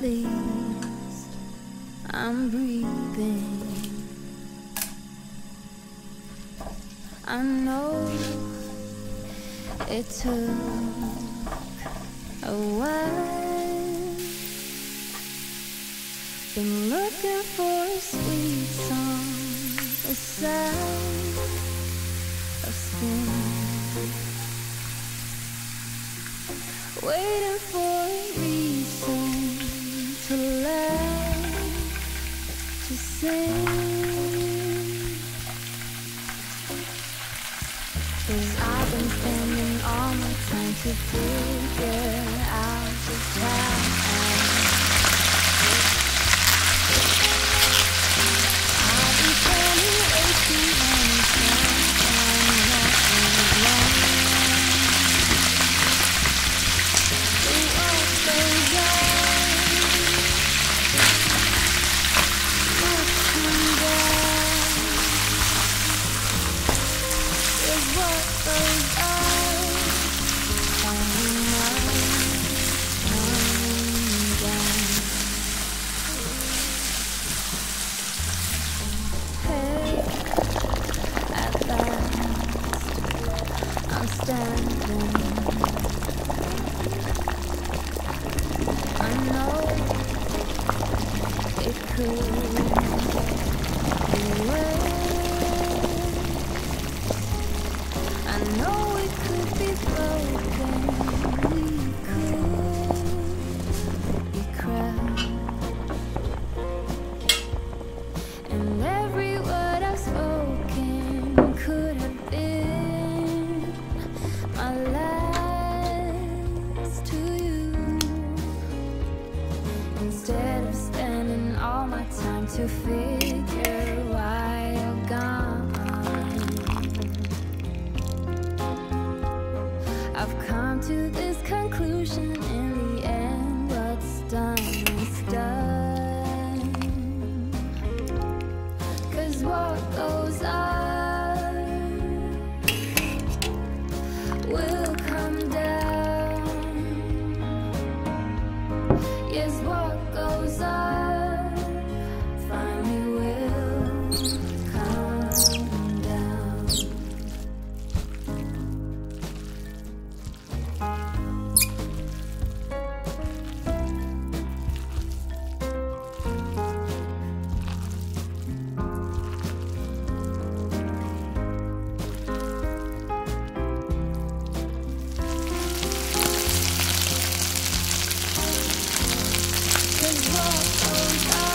least I'm breathing. I know it took a while. Been looking for a sweet song, a sound of skin. Waiting for to sing. Cause I've been spending all my time to figure out just how standing. I know it could be worse. I know it could be broken. We could be crushed. And every oh, oh, oh.